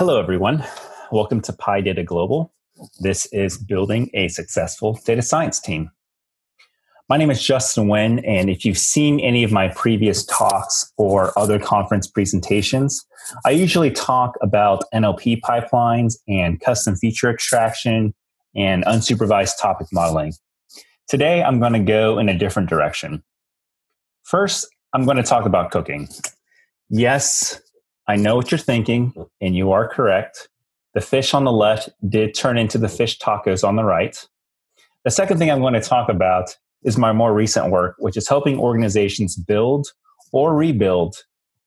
Hello, everyone. Welcome to PyData Global. This is building a successful data science team. My name is Justin Nguyen, and if you've seen any of my previous talks or other conference presentations, I usually talk about NLP pipelines and custom feature extraction and unsupervised topic modeling. Today, I'm going to go in a different direction. First, I'm going to talk about cooking. Yes, I know what you're thinking, and you are correct. The fish on the left did turn into the fish tacos on the right. The second thing I'm going to talk about is my more recent work, which is helping organizations build or rebuild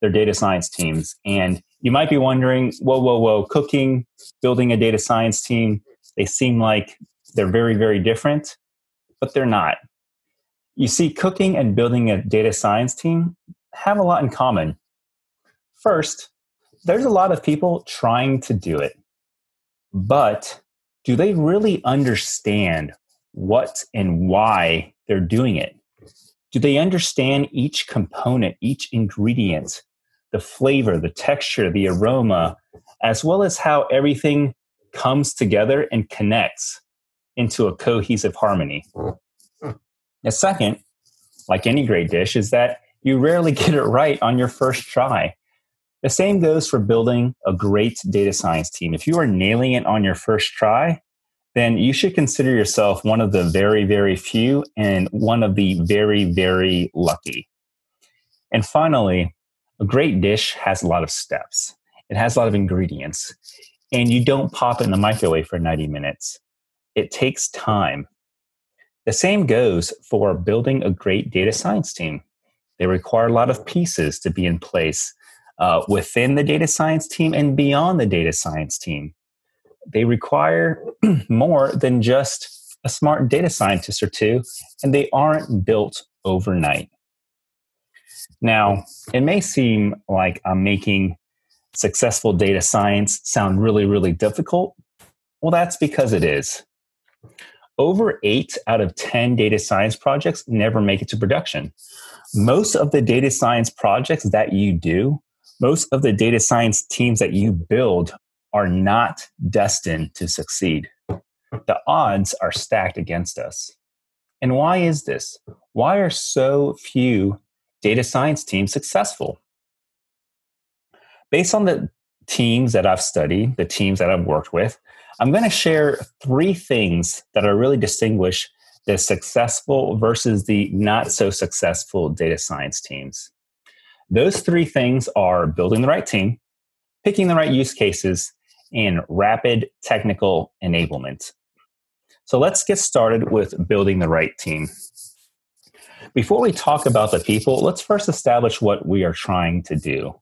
their data science teams. And you might be wondering, whoa, whoa, whoa, cooking, building a data science team, they seem like they're very, very different, but they're not. You see, cooking and building a data science team have a lot in common. First, there's a lot of people trying to do it, but do they really understand what and why they're doing it? Do they understand each component, each ingredient, the flavor, the texture, the aroma, as well as how everything comes together and connects into a cohesive harmony? The second, like any great dish, is that you rarely get it right on your first try. The same goes for building a great data science team. If you are nailing it on your first try, then you should consider yourself one of the very, very few and one of the very, very lucky. And finally, a great dish has a lot of steps. It has a lot of ingredients, and you don't pop it in the microwave for 90 minutes. It takes time. The same goes for building a great data science team. They require a lot of pieces to be in place uh, within the data science team and beyond the data science team. They require more than just a smart data scientist or two, and they aren't built overnight. Now, it may seem like I'm making successful data science sound really, really difficult. Well, that's because it is. Over eight out of 10 data science projects never make it to production. Most of the data science projects that you do most of the data science teams that you build are not destined to succeed. The odds are stacked against us. And why is this? Why are so few data science teams successful? Based on the teams that I've studied, the teams that I've worked with, I'm going to share three things that are really distinguish the successful versus the not so successful data science teams. Those three things are building the right team, picking the right use cases, and rapid technical enablement. So let's get started with building the right team. Before we talk about the people, let's first establish what we are trying to do.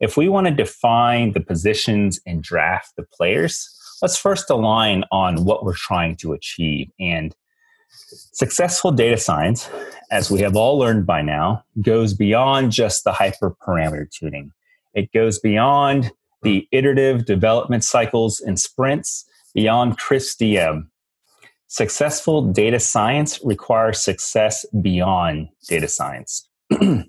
If we want to define the positions and draft the players, let's first align on what we're trying to achieve. And Successful data science, as we have all learned by now, goes beyond just the hyperparameter tuning. It goes beyond the iterative development cycles and sprints, beyond CRISP-DM. Successful data science requires success beyond data science. it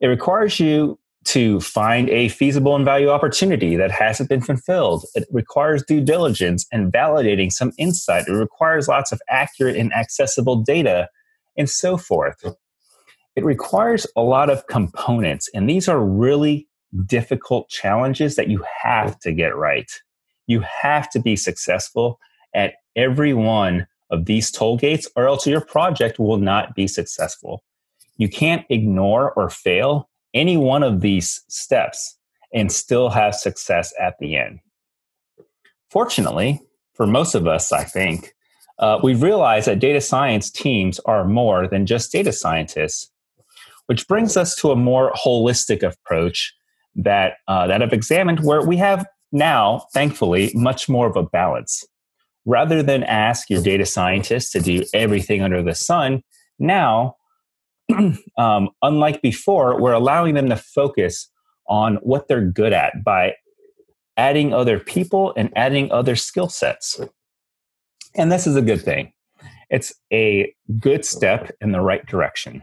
requires you to find a feasible and value opportunity that hasn't been fulfilled. It requires due diligence and validating some insight. It requires lots of accurate and accessible data and so forth. It requires a lot of components, and these are really difficult challenges that you have to get right. You have to be successful at every one of these toll gates, or else your project will not be successful. You can't ignore or fail any one of these steps and still have success at the end. Fortunately, for most of us, I think, uh, we've realized that data science teams are more than just data scientists, which brings us to a more holistic approach that uh, that I've examined, where we have now, thankfully, much more of a balance. Rather than ask your data scientist to do everything under the sun, now um, unlike before, we're allowing them to focus on what they're good at by adding other people and adding other skill sets. And this is a good thing. It's a good step in the right direction.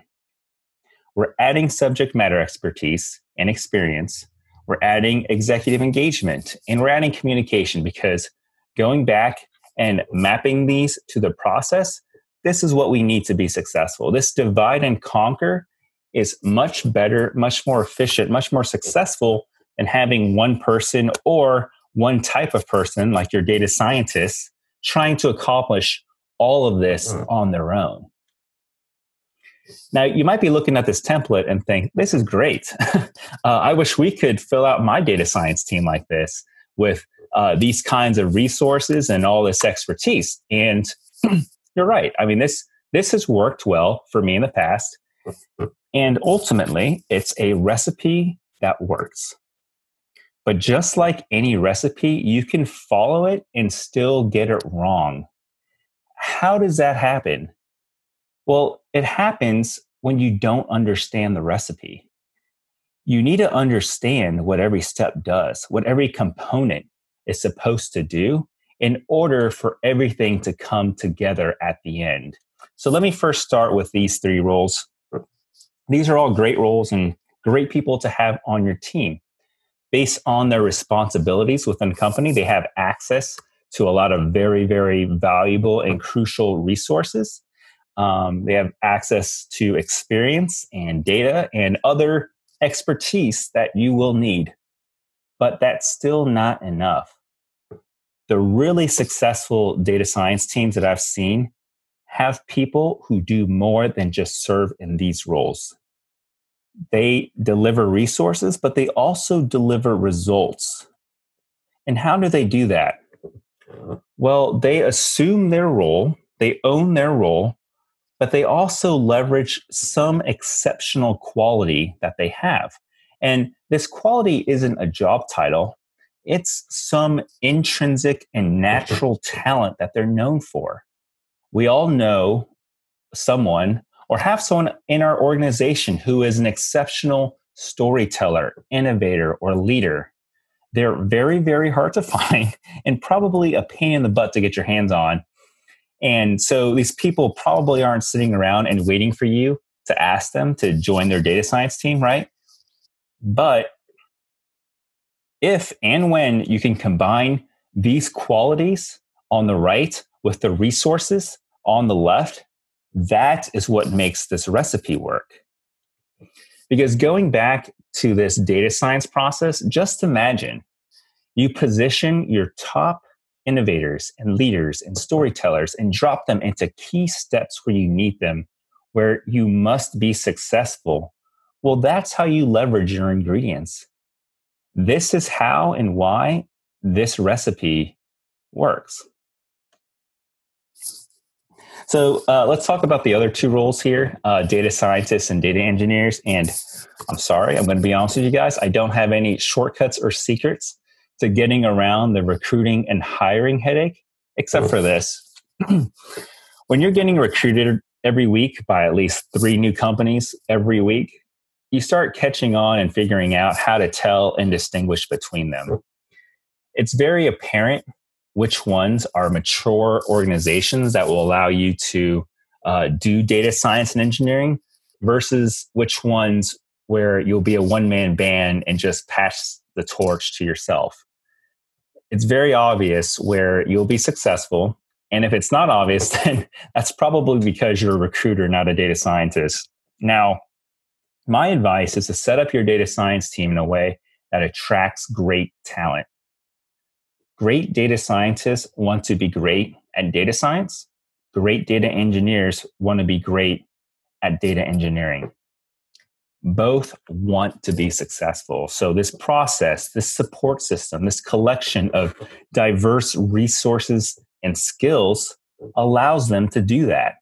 We're adding subject matter expertise and experience we're adding executive engagement, and we're adding communication because going back and mapping these to the process, this is what we need to be successful. This divide and conquer is much better, much more efficient, much more successful than having one person or one type of person, like your data scientists, trying to accomplish all of this mm. on their own. Now, you might be looking at this template and think, this is great. uh, I wish we could fill out my data science team like this with uh, these kinds of resources and all this expertise. And you're right. I mean, this this has worked well for me in the past. Mm-hmm. And ultimately, it's a recipe that works. But just like any recipe, you can follow it and still get it wrong. How does that happen? Well, it happens when you don't understand the recipe. You need to understand what every step does, what every component is supposed to do in order for everything to come together at the end. So let me first start with these three roles. These are all great roles and great people to have on your team. Based on their responsibilities within the company, they have access to a lot of very, very valuable and crucial resources. Um, they have access to experience and data and other expertise that you will need. But that's still not enough. The really successful data science teams that I've seen have people who do more than just serve in these roles. They deliver resources, but they also deliver results. And how do they do that? Well, they assume their role, they own their role, but they also leverage some exceptional quality that they have. And this quality isn't a job title, it's some intrinsic and natural talent that they're known for. We all know someone or have someone in our organization who is an exceptional storyteller, innovator, or leader. They're very, very hard to find and probably a pain in the butt to get your hands on and so these people probably aren't sitting around and waiting for you to ask them to join their data science team, right? But if and when you can combine these qualities on the right with the resources on the left, that is what makes this recipe work. Because going back to this data science process, just imagine you position your top innovators and leaders and storytellers and drop them into key steps where you need them, where you must be successful. Well, that's how you leverage your ingredients. This is how and why this recipe works. So uh, let's talk about the other two roles here uh, data scientists and data engineers. And I'm sorry, I'm going to be honest with you guys. I don't have any shortcuts or secrets to getting around the recruiting and hiring headache, except for this. when you're getting recruited every week by at least three new companies every week, you start catching on and figuring out how to tell and distinguish between them. It's very apparent which ones are mature organizations that will allow you to uh, do data science and engineering versus which ones where you'll be a one man band and just pass the torch to yourself. It's very obvious where you'll be successful. And if it's not obvious, then that's probably because you're a recruiter, not a data scientist. Now, my advice is to set up your data science team in a way that attracts great talent. Great data scientists want to be great at data science. Great data engineers want to be great at data engineering both want to be successful. So, this process, this support system, this collection of diverse resources and skills allows them to do that.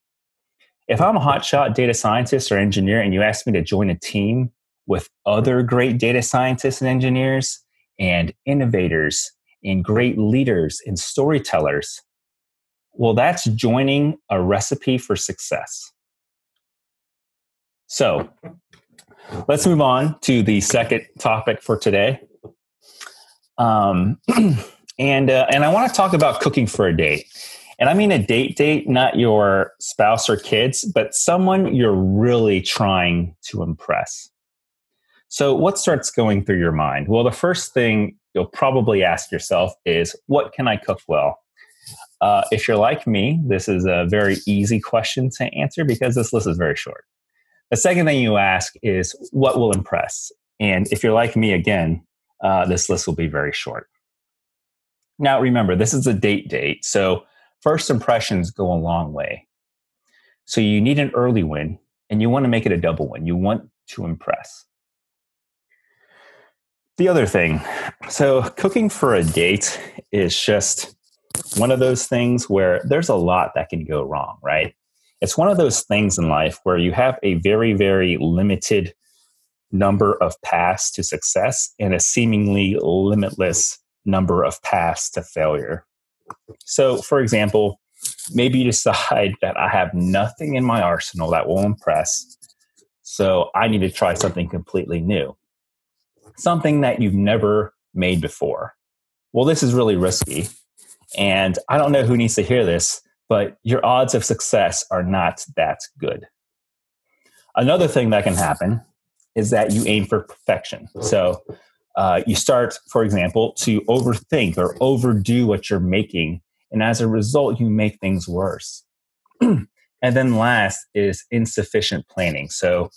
If I'm a hotshot data scientist or engineer and you ask me to join a team with other great data scientists and engineers and innovators and great leaders and storytellers, well, that's joining a recipe for success. So, Let's move on to the second topic for today. Um, and uh, and I want to talk about cooking for a date. And I mean a date date, not your spouse or kids, but someone you're really trying to impress. So, what starts going through your mind? Well, the first thing you'll probably ask yourself is, What can I cook well? Uh, if you're like me, this is a very easy question to answer because this list is very short. The second thing you ask is, What will impress? And if you're like me again, uh, this list will be very short. Now, remember, this is a date date. So, first impressions go a long way. So, you need an early win and you want to make it a double win. You want to impress. The other thing so, cooking for a date is just one of those things where there's a lot that can go wrong, right? It's one of those things in life where you have a very, very limited number of paths to success and a seemingly limitless number of paths to failure. So, for example, maybe you decide that I have nothing in my arsenal that will impress, so I need to try something completely new, something that you've never made before. Well, this is really risky. And I don't know who needs to hear this, but your odds of success are not that good. Another thing that can happen is that you aim for perfection. So uh, you start, for example, to overthink or overdo what you're making. And as a result, you make things worse. and then last is insufficient planning. So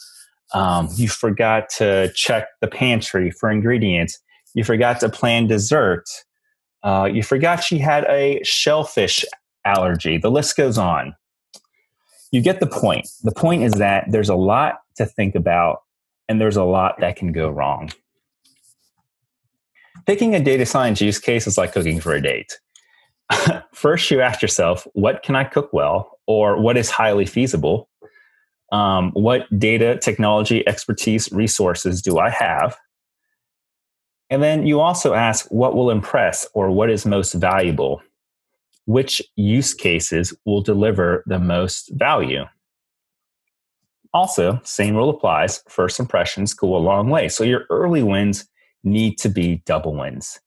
um, you forgot to check the pantry for ingredients. You forgot to plan dessert. Uh, you forgot she had a shellfish allergy. The list goes on. You get the point. The point is that there's a lot to think about and there's a lot that can go wrong. Picking a data science use case is like cooking for a date. First, you ask yourself, what can I cook well, or what is highly feasible? Um, what data, technology, expertise, resources do I have? And then you also ask, what will impress, or what is most valuable? Which use cases will deliver the most value? Also, same rule applies. First impressions go a long way. So your early wins need to be double wins.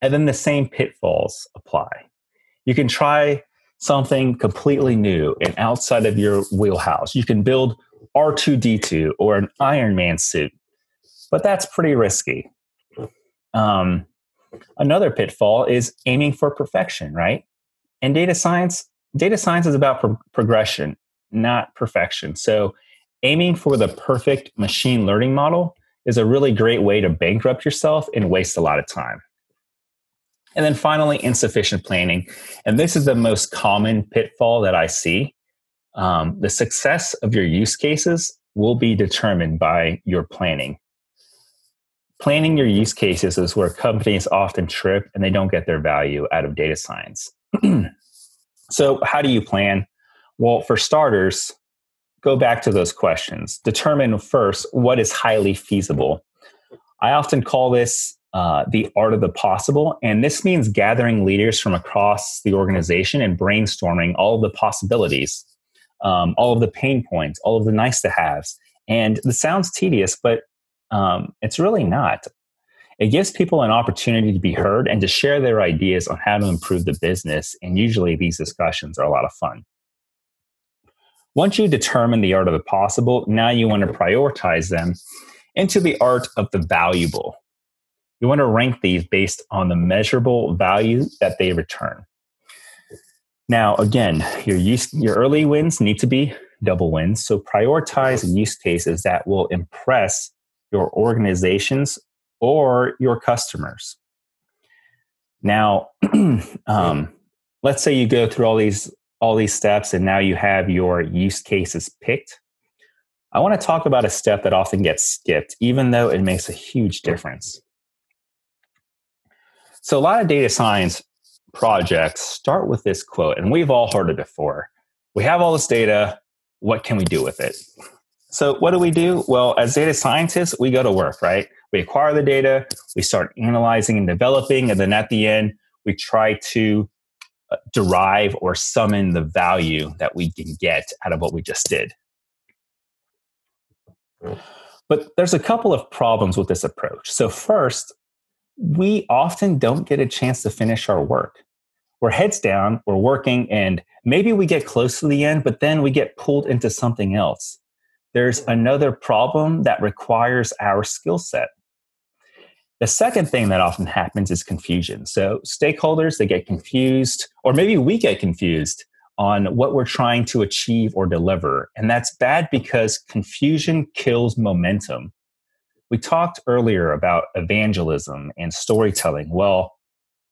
And then the same pitfalls apply. You can try something completely new and outside of your wheelhouse. You can build R2D2 or an Iron Man suit, but that's pretty risky. Um, another pitfall is aiming for perfection, right? And data science, data science is about pro- progression not perfection. So, aiming for the perfect machine learning model is a really great way to bankrupt yourself and waste a lot of time. And then finally, insufficient planning. And this is the most common pitfall that I see. Um, the success of your use cases will be determined by your planning. Planning your use cases is where companies often trip and they don't get their value out of data science. so, how do you plan? Well, for starters, go back to those questions. Determine first what is highly feasible. I often call this uh, the art of the possible. And this means gathering leaders from across the organization and brainstorming all of the possibilities, um, all of the pain points, all of the nice to haves. And this sounds tedious, but um, it's really not. It gives people an opportunity to be heard and to share their ideas on how to improve the business. And usually these discussions are a lot of fun. Once you determine the art of the possible, now you want to prioritize them into the art of the valuable. You want to rank these based on the measurable value that they return. Now, again, your use, your early wins need to be double wins. So prioritize use cases that will impress your organizations or your customers. Now, um, let's say you go through all these all these steps and now you have your use cases picked. I want to talk about a step that often gets skipped, even though it makes a huge difference. So, a lot of data science projects start with this quote, and we've all heard it before. We have all this data. What can we do with it? So, what do we do? Well, as data scientists, we go to work, right? We acquire the data, we start analyzing and developing, and then at the end, we try to Uh, derive or summon the value that we can get out of what we just did. But there's a couple of problems with this approach. So, first, we often don't get a chance to finish our work. We're heads down, we're working, and maybe we get close to the end, but then we get pulled into something else. there's another problem that requires our skill set. The second thing that often happens is confusion. So stakeholders, they get confused, or maybe we get confused on what we're trying to achieve or deliver. And that's bad because confusion kills momentum. We talked earlier about evangelism and storytelling. Well,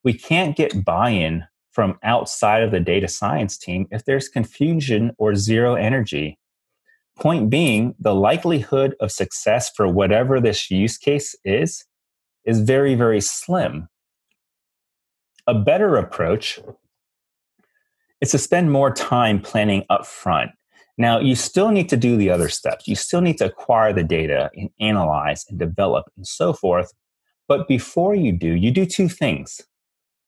we can't get buy in from outside of the data science team if there's confusion or zero energy. Point being, the likelihood of success for whatever this use case is is very, very slim. A better approach is to spend more time planning up front. Now, you still need to do the other steps. You still need to acquire the data and analyze and develop and so forth. But before you do, you do two things.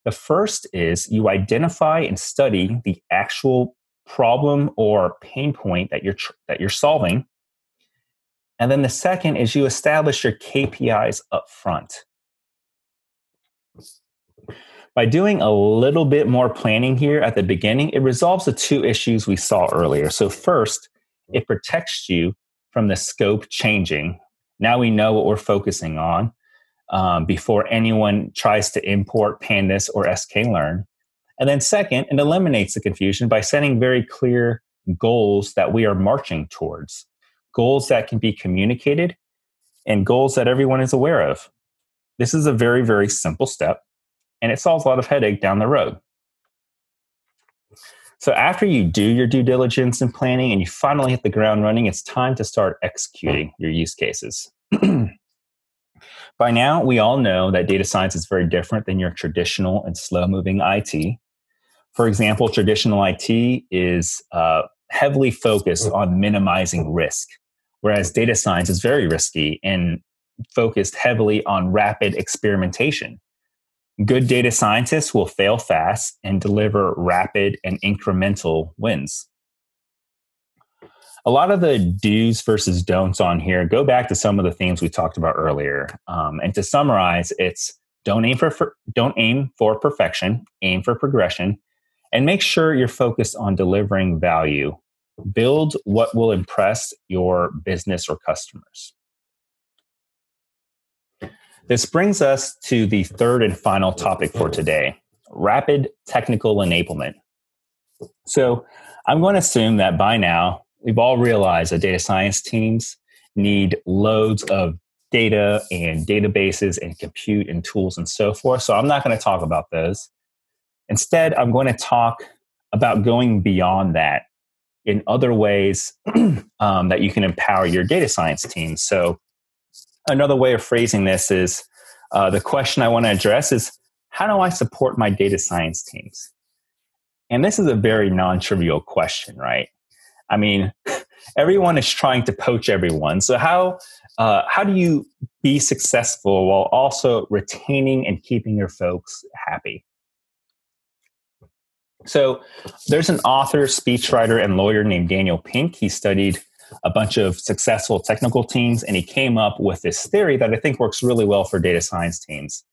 The first is you identify and study the actual problem or pain point that you're that you're solving. And then the second is you establish your KPIs up front. By doing a little bit more planning here at the beginning, it resolves the two issues we saw earlier. So, first, it protects you from the scope changing. Now we know what we're focusing on um, before anyone tries to import Pandas or sklearn. And then, second, it eliminates the confusion by setting very clear goals that we are marching towards, goals that can be communicated, and goals that everyone is aware of. This is a very, very simple step and it solves a lot of headache down the road. So after you do your due diligence and planning and you finally hit the ground running, it's time to start executing your use cases. By now, we all know that data science is very different than your traditional and slow moving IT. For example, traditional IT is uh, heavily focused on minimizing risk, whereas data science is very risky and focused heavily on rapid experimentation. Good data scientists will fail fast and deliver rapid and incremental wins. A lot of the do's versus don'ts on here go back to some of the themes we talked about earlier. Um, and to summarize, it's don't aim for, for don't aim for perfection, aim for progression, and make sure you're focused on delivering value. Build what will impress your business or customers. This brings us to the third and final topic for today rapid technical enablement. So, I'm going to assume that by now we've all realized that data science teams need loads of data and databases and compute and tools and so forth. So, I'm not going to talk about those. Instead, I'm going to talk about going beyond that in other ways um, that you can empower your data science team. So, another way of phrasing this is uh, the question I want to address is how do I support my data science teams? And this is a very non trivial question, right? I mean, everyone is trying to poach everyone. So, how, uh, how do you be successful while also retaining and keeping your folks happy? So, there's an author, speechwriter, and lawyer named Daniel Pink. He studied a bunch of successful technical teams, and he came up with this theory that I think works really well for data science teams.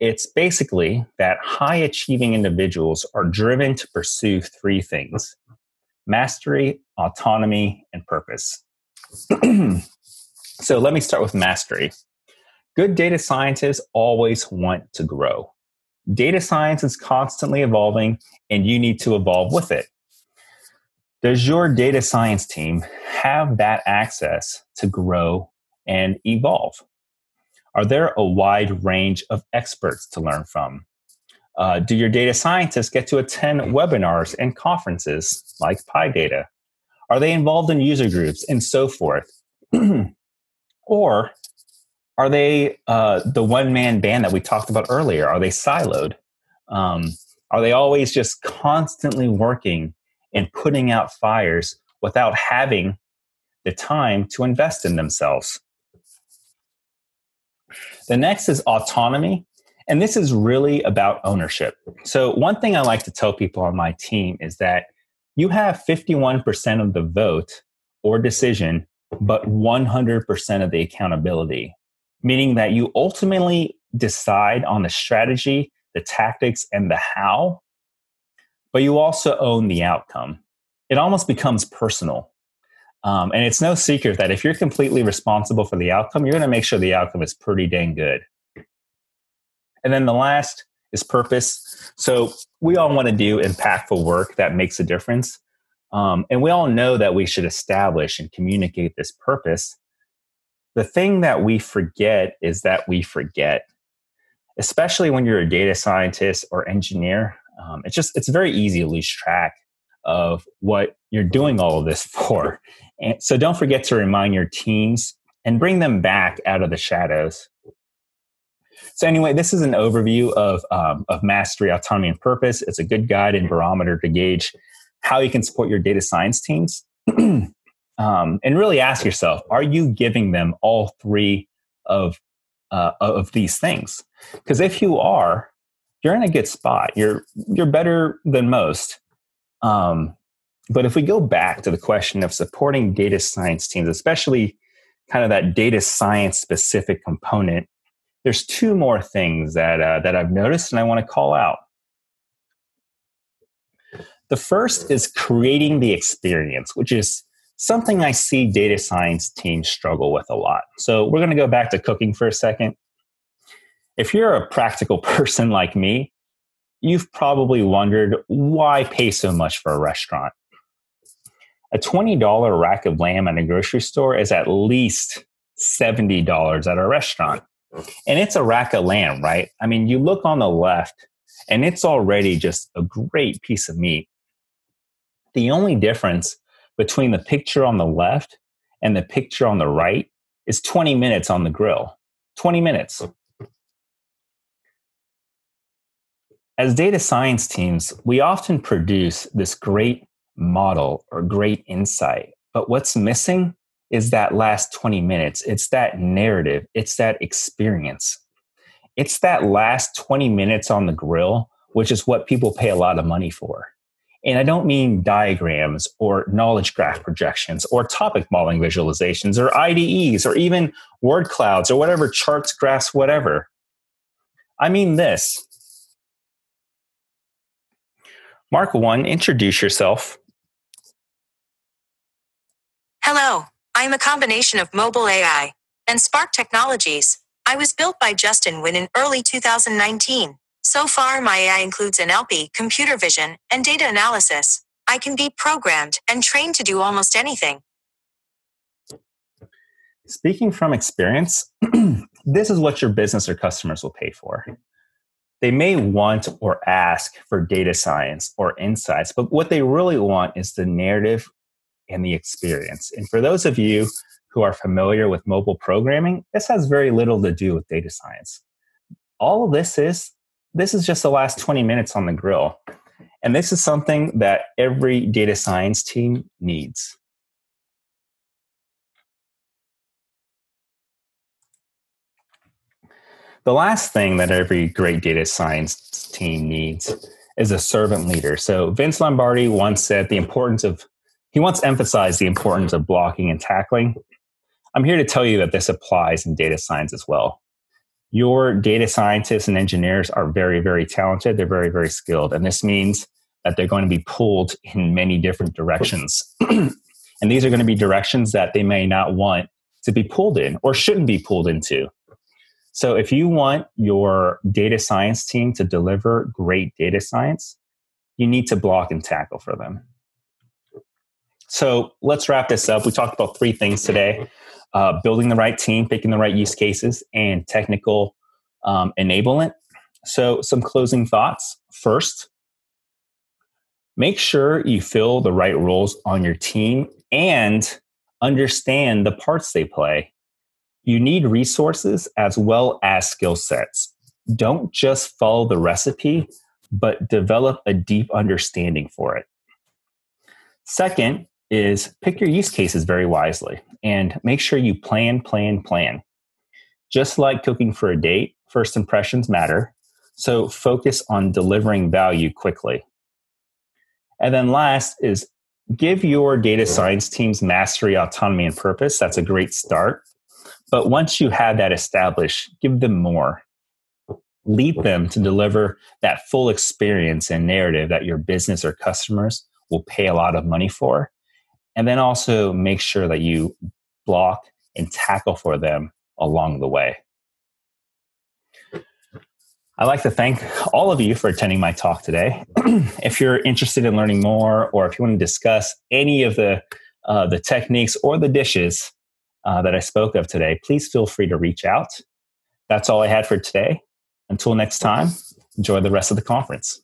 It's basically that high achieving individuals are driven to pursue three things mastery, autonomy, and purpose. so let me start with mastery. Good data scientists always want to grow. Data science is constantly evolving, and you need to evolve with it. Does your data science team have that access to grow and evolve? Are there a wide range of experts to learn from? Uh, do your data scientists get to attend webinars and conferences like PyData? Are they involved in user groups and so forth? or are they uh, the one man band that we talked about earlier? Are they siloed? Um, are they always just constantly working and putting out fires without having the time to invest in themselves. The next is autonomy. And this is really about ownership. So, one thing I like to tell people on my team is that you have 51% of the vote or decision, but 100% of the accountability, meaning that you ultimately decide on the strategy, the tactics, and the how, but you also own the outcome. It almost becomes personal. Um, and it's no secret that if you're completely responsible for the outcome, you're going to make sure the outcome is pretty dang good. And then the last is purpose. So we all want to do impactful work that makes a difference. Um, and we all know that we should establish and communicate this purpose. The thing that we forget is that we forget, especially when you're a data scientist or engineer. Um, it's just, it's very easy to lose track of what you're doing all of this for. And so don't forget to remind your teams and bring them back out of the shadows. So anyway, this is an overview of, um, of mastery, autonomy, and purpose. It's a good guide and barometer to gauge how you can support your data science teams. um, and really ask yourself, are you giving them all three of, uh, of these things? Because if you are, you're in a good spot. You're, you're better than most. Um, but if we go back to the question of supporting data science teams, especially kind of that data science specific component, there's two more things that uh, that I've noticed and I want to call out. The first is creating the experience, which is something I see data science teams struggle with a lot. So we're going to go back to cooking for a second. If you're a practical person like me, you've probably wondered why pay so much for a restaurant. A $20 rack of lamb at a grocery store is at least $70 at a restaurant. And it's a rack of lamb, right? I mean, you look on the left and it's already just a great piece of meat. The only difference between the picture on the left and the picture on the right is 20 minutes on the grill. 20 minutes. As data science teams, we often produce this great model or great insight, but what's missing is that last 20 minutes. It's that narrative, it's that experience. It's that last 20 minutes on the grill, which is what people pay a lot of money for. And I don't mean diagrams or knowledge graph projections or topic modeling visualizations or IDEs or even word clouds or whatever charts, graphs, whatever. I mean this Mark 1, introduce yourself. Hello, I'm a combination of mobile AI and Spark Technologies. I was built by Justin Nguyen in early 2019. So far, my AI includes NLP, computer vision, and data analysis. I can be programmed and trained to do almost anything. Speaking from experience, this is what your business or customers will pay for they may want or ask for data science or insights, but what they really want is the narrative and the experience. And for those of you who are familiar with mobile programming, this has very little to do with data science. All of this is this is just the last 20 minutes on the grill. And this is something that every data science team needs. The last thing that every great data science team needs is a servant leader. So Vince Lombardi once said the importance of, he once emphasized the importance of blocking and tackling. I'm here to tell you that this applies in data science as well. Your data scientists and engineers are very, very talented. They're very, very skilled. And this means that they're going to be pulled in many different directions. and these are going to be directions that they may not want to be pulled in or shouldn't be pulled into. So if you want your data science team to deliver great data science, you need to block and tackle for them. So let's wrap this up. We talked about three things today uh, building the right team, picking the right use cases, and technical um, enablement. So, some closing thoughts. First, make sure you fill the right roles on your team and understand the parts they play. You need resources as well as skill sets. Don't just follow the recipe, but develop a deep understanding for it. Second is pick your use cases very wisely and make sure you plan, plan, plan. Just like cooking for a date, first impressions matter. So focus on delivering value quickly. And then last is give your data science teams mastery, autonomy, and purpose. That's a great start. But once you have that established, give them more. Lead them to deliver that full experience and narrative that your business or customers will pay a lot of money for. and then also make sure that you block and tackle for them along the way. I'd like to thank all of you for attending my talk today. if you're interested in learning more, or if you want to discuss any of the uh, the techniques or the dishes uh, that I spoke of today, please feel free to reach out. That's all I had for today. Until next time, enjoy the rest of the conference.